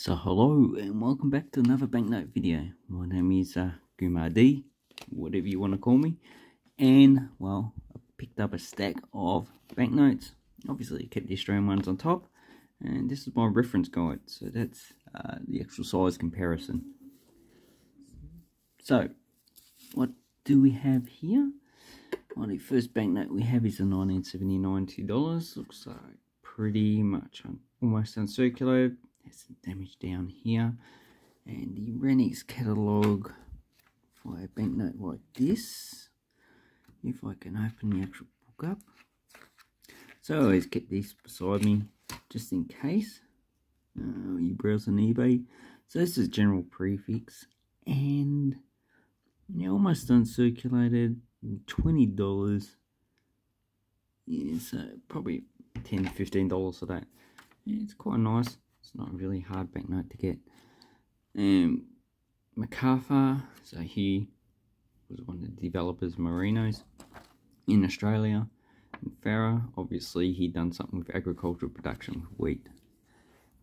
So hello and welcome back to another banknote video. My name is uh, Gumardee, whatever you want to call me. And well, I picked up a stack of banknotes. Obviously I kept the Australian ones on top. And this is my reference guide. So that's uh, the actual size comparison. So, what do we have here? Well, the first banknote we have is a 1979 $2. Looks like pretty much almost uncirculated there's some damage down here. And the Renniks catalogue for a banknote like this. If I can open the actual book up. So I always keep these beside me just in case. Uh, you browse on eBay. So this is general prefix. And yeah, almost uncirculated. $20. Yeah, so probably 10 to $15 for that. Yeah, it's quite nice. It's not a really hard banknote to get. Um, MacArthur, so he was one of the developers merinos in Australia. And Farrer, obviously he'd done something with agricultural production with wheat.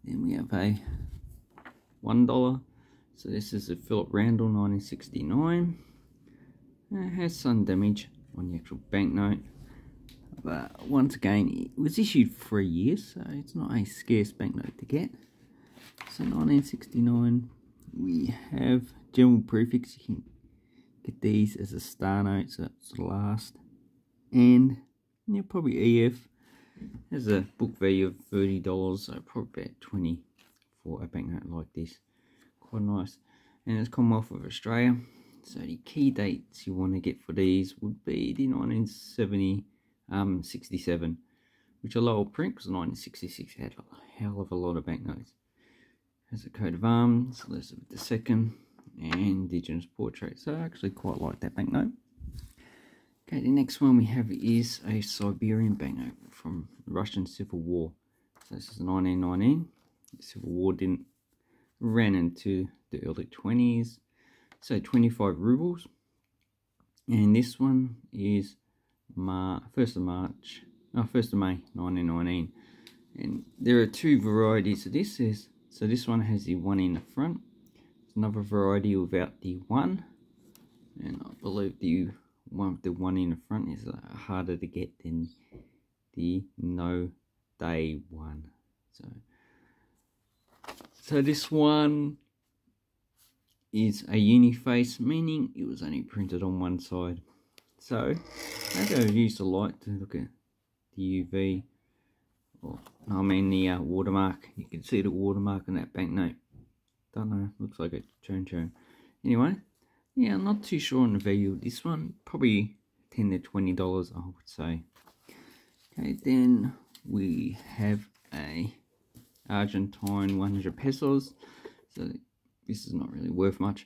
Then we have a one dollar. So this is a Philip Randall 1969. It has some damage on the actual banknote. But once again, it was issued for a year, so it's not a scarce banknote to get. So 1969, we have general prefix. You can get these as a star note, so it's the last. And yeah, probably EF has a book value of $30, so probably about 20 for a banknote like this. Quite nice. And it's Commonwealth of Australia. So the key dates you want to get for these would be the 1970 um, 67, which are lower print because 1966 had a hell of a lot of banknotes. Has a coat of arms, Elizabeth II, and Indigenous portrait. So I actually quite like that banknote. Okay, the next one we have is a Siberian banknote from Russian Civil War. So this is 1919. The Civil War didn't ran into the early 20s. So 25 rubles. And this one is Mar 1st of March, oh, 1st of May 1919. And there are two varieties of this. There's, so this one has the one in the front. There's another variety without the one. And I believe the one the one in the front is uh, harder to get than the no day one. So, so this one is a uniface, meaning it was only printed on one side. So, maybe I've use the light to look at the UV, or I mean the uh, watermark. You can see the watermark on that banknote. Don't know, looks like a churn churn. Anyway, yeah, I'm not too sure on the value of this one. Probably 10 to $20, I would say. Okay, then we have a Argentine 100 pesos. So this is not really worth much.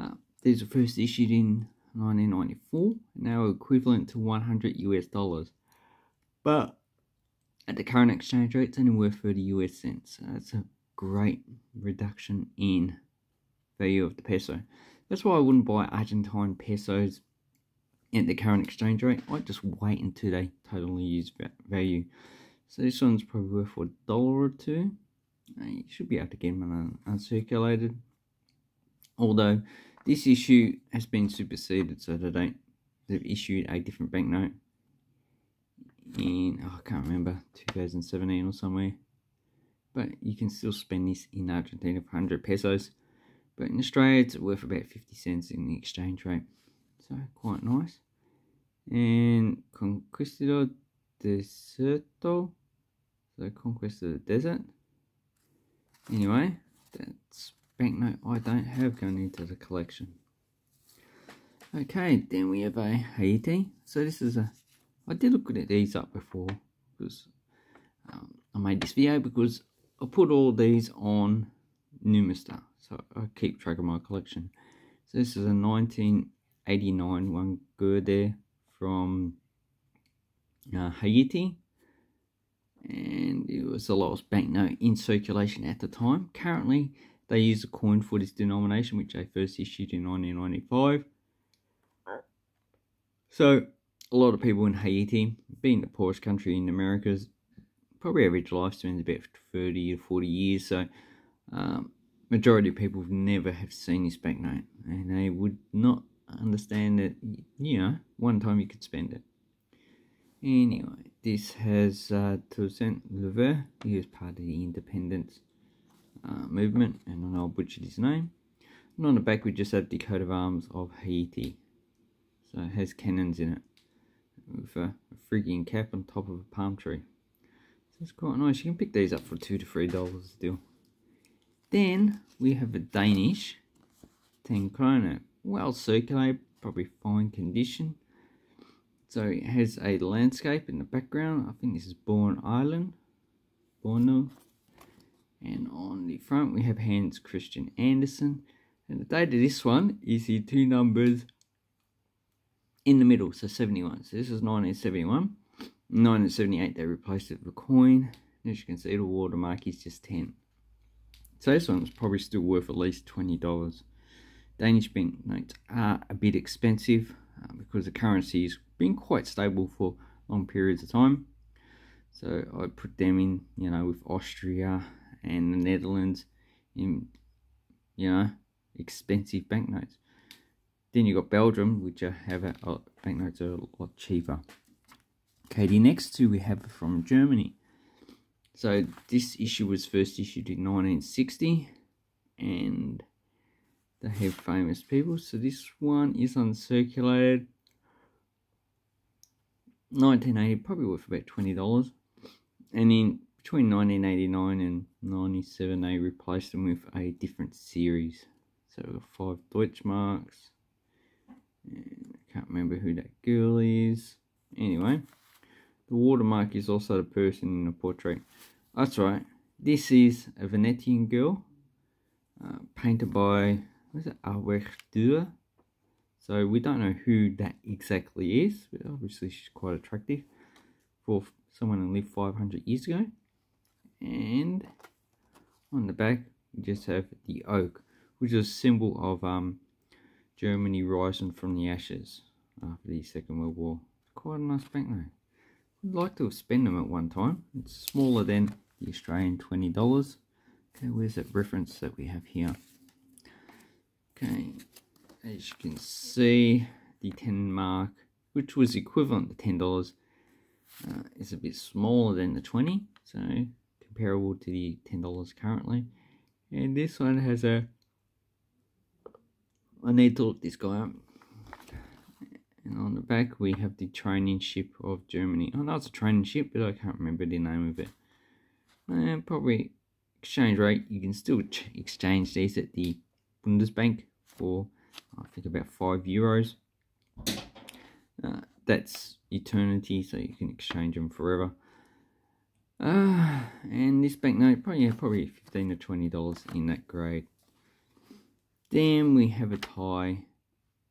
Uh, these were first issued in 1994, now equivalent to 100 US dollars. But at the current exchange rate, uh, it's only worth 30 US cents. So that's a great reduction in value of the peso. That's why I wouldn't buy Argentine pesos at the current exchange rate. I'd just wait until they totally use value. So this one's probably worth a dollar or two. Uh, you should be able to get them uncirculated. Although this issue has been superseded, so they don't. They've issued a different banknote in oh, I can't remember 2017 or somewhere. But you can still spend this in Argentina for 100 pesos. But in Australia, it's worth about 50 cents in the exchange rate. So quite nice. And Conquistador Deserto. So Conquest of the Desert. Anyway, that's banknote I don't have going into the collection. Okay, then we have a Haiti. So this is a, I did look at these up before because um, I made this video because I put all these on Numista. So I keep track of my collection. So this is a 1989 one there from uh, Haiti. And it was the lowest banknote in circulation at the time. Currently, they use a coin for this denomination, which they first issued in 1995. So, a lot of people in Haiti, being the poorest country in the Americas, probably average lifespan is about 30 to 40 years. So, Um, majority of people never have seen this banknote and they would not understand that, you know, one time you could spend it. Anyway, this has uh, Toussaint Louverture. He was part of the independence uh, movement, and I know I butchered his name. And on the back, we just have the coat of arms of Haiti. So it has cannons in it with a, a cap on top of a palm tree. So it's quite nice. You can pick these up for two to three dollars still. Then we have a Danish 10 kroner. Well circulated, probably fine condition. So it has a landscape in the background. I think this is Born Island. Borno. And on the front we have Hans Christian Andersen. And the date of this one is the two numbers in the middle, so 71. So this is 1971. 1978 they replaced it with a coin. As you can see the watermark is just 10. So this one's probably still worth at least $20. Danish banknotes are a bit expensive uh, because the currency has been quite stable for long periods of time. So I put them in, you know, with Austria and the Netherlands in, you know, expensive banknotes. Then you got Belgium, which I have a, uh, banknotes are a lot cheaper. Okay, the next two we have from Germany. So this issue was first issued in 1960 and they have famous people. So this one is uncirculated. 1980, probably worth about $20. And in between 1989 and 97, they replaced them with a different series. So we've got five Deutschmarks. And I can't remember who that girl is. Anyway, the watermark is also the person in the portrait. That's right. This is a Venetian girl, uh, painted by, what is it, Albrecht Dürer? So we don't know who that exactly is, but obviously she's quite attractive for someone who lived 500 years ago. And on the back, we just have the oak, which is a symbol of um, Germany rising from the ashes after the Second World War. Quite a nice banknote. I'd like to spend them at one time. It's smaller than the Australian $20. Okay, where's that reference that we have here? Okay, as you can see, the 10 mark, which was equivalent to $10, uh, is a bit smaller than the 20, so comparable to the $10 currently. And this one has a, I need to look this guy up. And on the back we have the training ship of Germany. I know it's a training ship, but I can't remember the name of it and probably exchange rate you can still exchange these at the Bundesbank for I think about five euros uh, that's eternity so you can exchange them forever uh, and this banknote probably yeah, probably 15 to 20 dollars in that grade then we have a Thai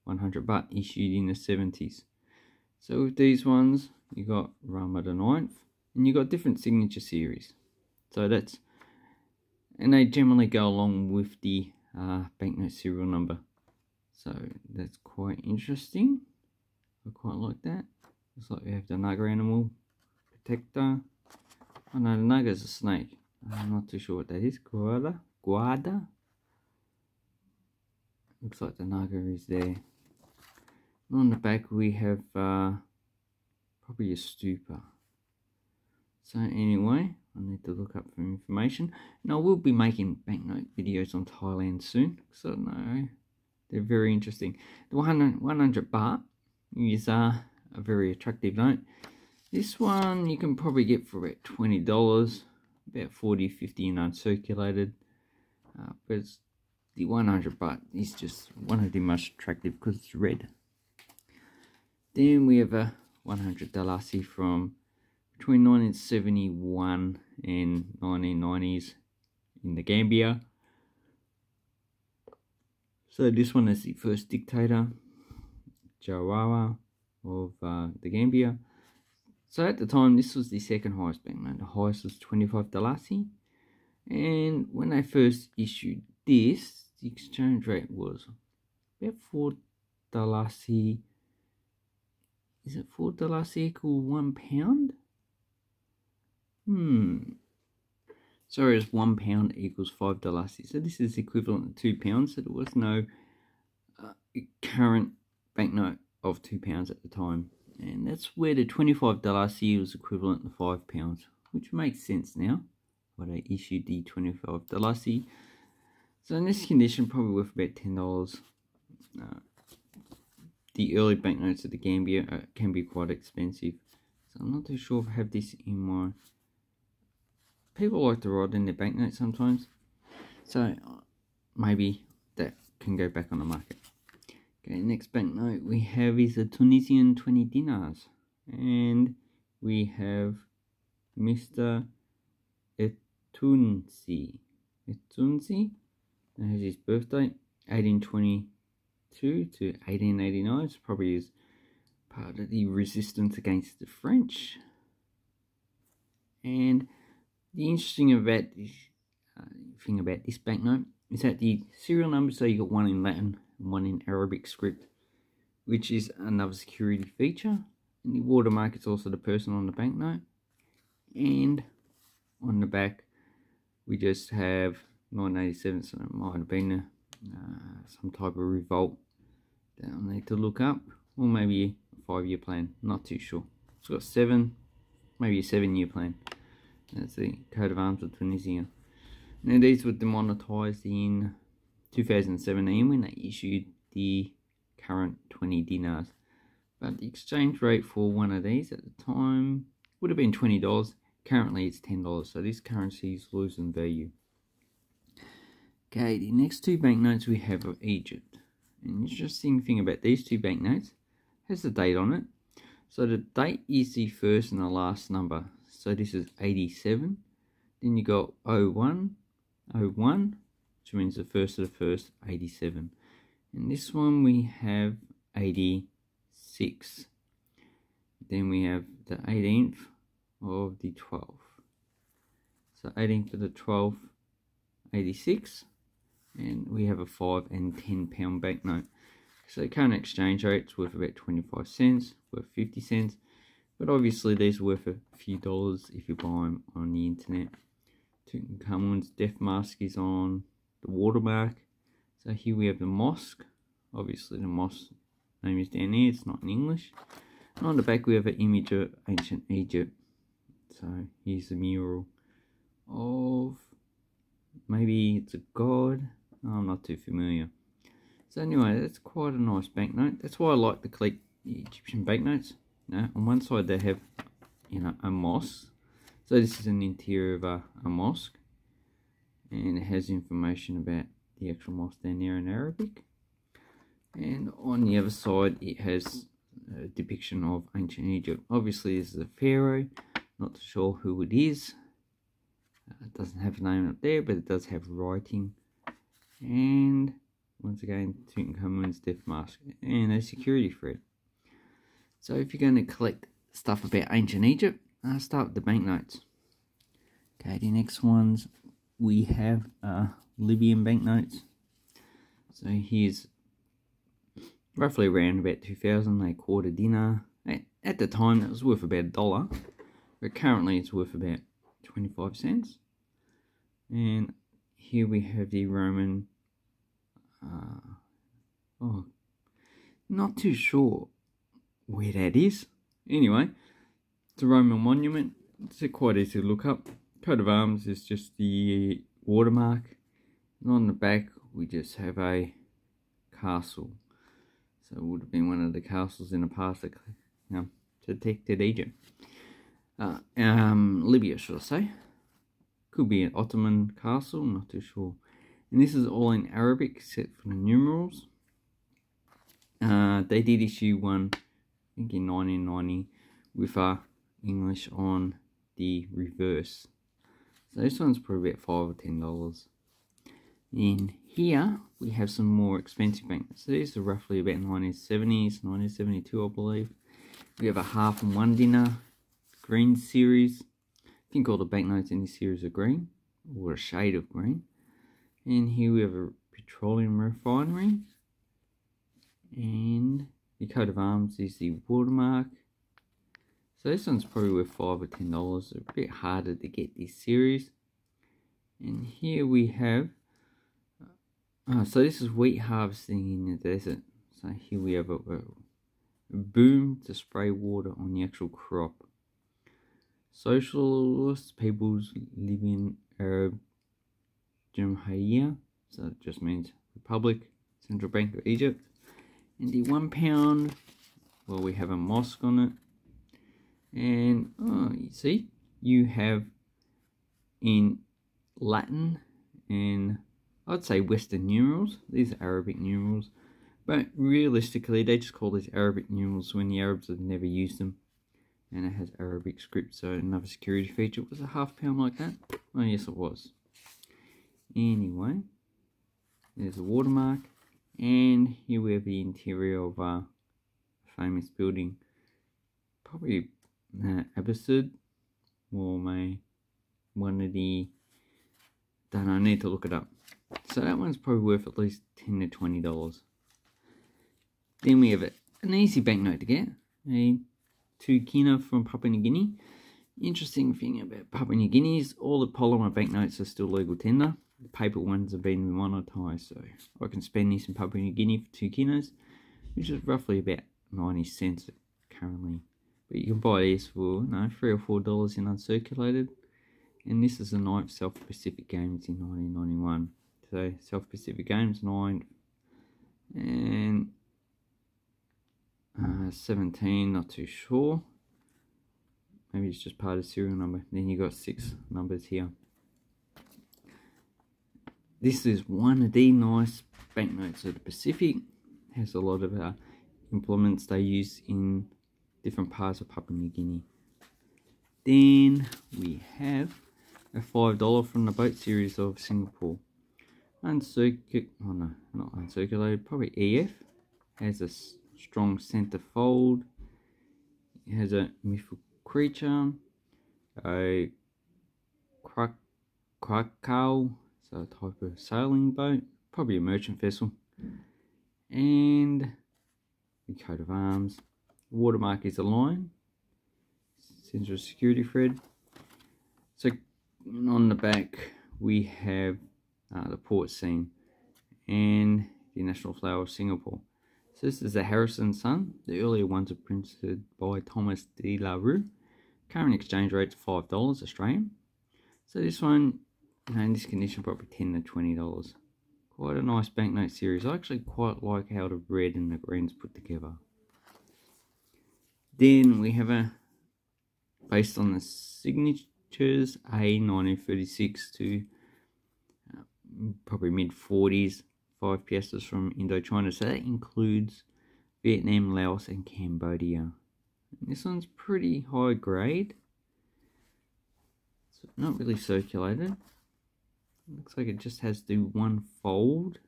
100 baht issued in the 70s so with these ones you got Rama the 9th and you got different signature series so that's, and they generally go along with the uh, banknote serial number. So that's quite interesting. I quite like that. Looks like we have the Naga animal protector. Oh no, the Naga is a snake. I'm not too sure what that is. Guada? Guada? Looks like the Naga is there. On the back we have uh, probably a stupa. So anyway, I need to look up for information. And I will be making banknote videos on Thailand soon. So no, they're very interesting. The 100, 100 baht is uh, a very attractive note. This one you can probably get for about $20. About 40 50 and uncirculated. Uh, but the 100 baht is just one of the most attractive because it's red. Then we have a 100 dalasi from between 1971 and 1990s in the Gambia. So this one is the first dictator, Jawara of uh, the Gambia. So at the time, this was the second highest banknote. The highest was 25 dalasi. And when they first issued this, the exchange rate was about 4 dalasi. Is it 4 dalasi equal 1 pound? Hmm. So as one pound equals five dollars. So this is equivalent to two pounds. So there was no uh, current banknote of two pounds at the time, and that's where the twenty-five dollars was equivalent to five pounds, which makes sense now. Why i issued the twenty-five dollars. So in this condition, probably worth about ten dollars. Uh, the early banknotes of the Gambia uh, can be quite expensive. So I'm not too sure if I have this in my... People like to write in their banknotes sometimes. So uh, maybe that can go back on the market. Okay, next banknote we have is a Tunisian 20 dinars. And we have Mr. Etunsi. That has his birthday, 1822 to 1889. It's probably is part of the resistance against the French. And the interesting about this, uh, thing about this banknote is that the serial number, so you got one in Latin and one in Arabic script, which is another security feature. And the watermark is also the person on the banknote. And on the back, we just have 1987, so it might have been a, uh, some type of revolt that I'll need to look up, or maybe a five-year plan, not too sure. It's got seven, maybe a seven-year plan. That's the coat of arms of Tunisia. Now these were demonetized in 2017 when they issued the current 20 dinars. But the exchange rate for one of these at the time would have been $20. Currently it's $10, so this currency is losing value. Okay, the next two banknotes we have of Egypt. An interesting thing about these two banknotes has the date on it. So the date is the first and the last number. So this is 87. Then you got 01, 01, which means the first of the first, 87. And this one we have 86. Then we have the 18th of the 12th. So 18th of the 12th, 86 and we have a 5 and 10 pound banknote. So current exchange rate's worth about 25 cents, worth 50 cents, but obviously these are worth a few dollars if you buy them on the internet. Tutankhamun's death mask is on the watermark. So here we have the mosque. Obviously the mosque name is down there, it's not in English. And on the back we have an image of ancient Egypt. So here's the mural of maybe it's a god oh, I'm not too familiar. So anyway, that's quite a nice banknote. That's why I like to collect Egyptian banknotes. Now, on one side they have, you know, a mosque. So this is an interior of a, a mosque. And it has information about the actual mosque down there in Arabic. And on the other side it has a depiction of ancient Egypt. Obviously this is a pharaoh. Not sure who it is. Uh, it doesn't have a name up there, but it does have writing and once again Tutankhamun's death mask and a security threat. So if you're going to collect stuff about ancient Egypt, uh, start with the banknotes. Okay, the next ones we have uh, Libyan banknotes. So here's roughly around about 2000, a quarter dinar. At the time, it was worth about a dollar, but currently it's worth about 25 cents. And here we have the Roman. Uh, oh, not too sure where that is. Anyway, it's a Roman monument. It's quite easy to look up. Coat of arms is just the watermark. And on the back, we just have a castle. So it would have been one of the castles in the past that know, protected Egypt. Uh, um, Libya, should I say. Could be an Ottoman castle, not too sure. And this is all in Arabic except for the numerals. Uh, they did issue one, I think in 1990, with uh, English on the reverse. So this one's probably about 5 or $10. In here, we have some more expensive banknotes. So these are roughly about 1970s, 1972 I believe. We have a half and one dinar, green series, I think all the banknotes in this series are green, or a shade of green. And here we have a petroleum refinery. And the coat of arms is the watermark. So this one's probably worth 5 or $10. A bit harder to get this series. And here we have, uh, so this is wheat harvesting in the desert. So here we have a, a boom to spray water on the actual crop. Socialist peoples living in Arab Jamhuriya, so it just means Republic, Central Bank of Egypt. And the one pound, well, we have a mosque on it. And oh, you see, you have in Latin and I'd say Western numerals. These are Arabic numerals. But realistically, they just call these Arabic numerals when the Arabs have never used them. And it has Arabic script, so another security feature. Was a half pound like that? Oh, yes, it was. Anyway, there's a watermark. And here we have the interior of a famous building. Probably uh, Abbasid or my one of the don't I need to look it up. So that one's probably worth at least ten to twenty dollars. Then we have an easy banknote to get, a two kina from Papua New Guinea. Interesting thing about Papua New Guinea is all the polymer banknotes are still legal tender. The paper ones have been monetized, so I can spend this in Papua New Guinea for two kinos, which is roughly about 90 cents currently. But you can buy these for no three or four dollars in uncirculated. And this is the ninth South Pacific Games in 1991. So South Pacific Games nine and uh, 17, not too sure. Maybe it's just part of serial number. Then you got six numbers here. This is one of the nice banknotes of the Pacific. Has a lot of uh, implements they use in different parts of Papua New Guinea. Then we have a $5 from the boat series of Singapore. Oh no, not uncirculated, probably EF. Has a strong center fold. It has a mythical creature, a Krakau, so a type of sailing boat, probably a merchant vessel, and the coat of arms. Watermark is a lion, central security thread. So on the back we have uh, the port scene and the national flower of Singapore. So this is the Harrison Sun. The earlier ones are printed by Thomas de la Rue. Current exchange rate is $5 Australian. So this one, you know, in this condition, probably 10 to $20. Quite a nice banknote series. I actually quite like how the red and the green's put together. Then we have a, based on the signatures, a 1936 to uh, probably mid 40s five piastres from Indochina. So that includes Vietnam, Laos, and Cambodia. And this one's pretty high grade. It's not really circulated. Looks like it just has the one fold.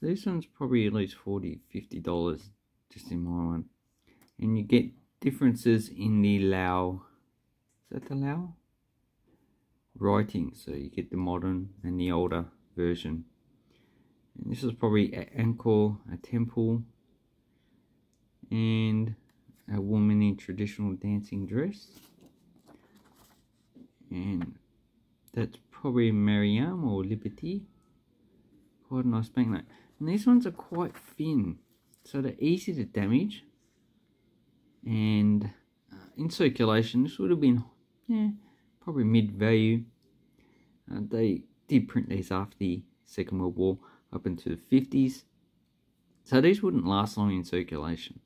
So this one's probably at least 40 $50 just in my one. And you get differences in the Lao. Is that the Lao? Writing. So you get the modern and the older version. And this is probably an ankle, a temple, and a woman in traditional dancing dress. And that's probably Marianne or Liberty. Quite a nice banknote. And these ones are quite thin, so they're easy to damage. And uh, in circulation, this would have been, yeah, probably mid-value. Uh, they did print these after the Second World War up into the 50s. So these wouldn't last long in circulation.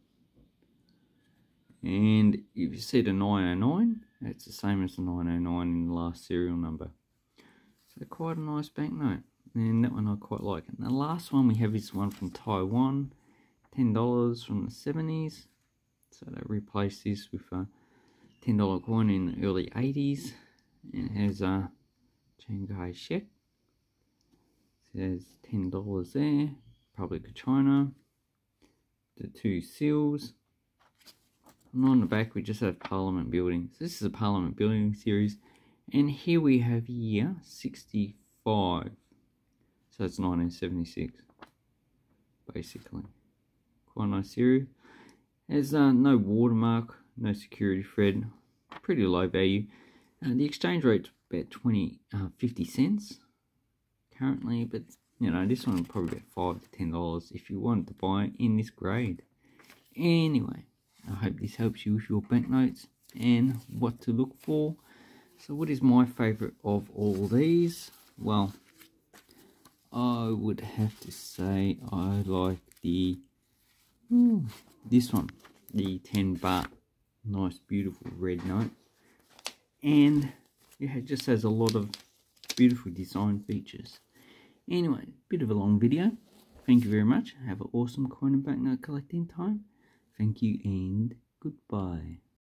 And if you see the 909, it's the same as the 909 in the last serial number. So quite a nice banknote. And that one I quite like. And the last one we have is one from Taiwan. $10 from the 70s. So they replaced this with a $10 coin in the early 80s. And it has a Chiang Kai-shek there's $10 there. Republic of China. The two seals. And on the back we just have Parliament buildings. This is a Parliament building series. And here we have year 65. So it's 1976. Basically. Quite a nice series. There's uh, no watermark, no security thread. Pretty low value. And the exchange rate's about 20 uh, 50 cents currently but you know this one probably about five to ten dollars if you wanted to buy in this grade anyway i hope this helps you with your banknotes and what to look for so what is my favorite of all these well i would have to say i like the hmm, this one the 10 baht nice beautiful red note and yeah, it just has a lot of beautiful design features. Anyway, bit of a long video. Thank you very much. Have an awesome coin and banknote collecting time. Thank you and goodbye.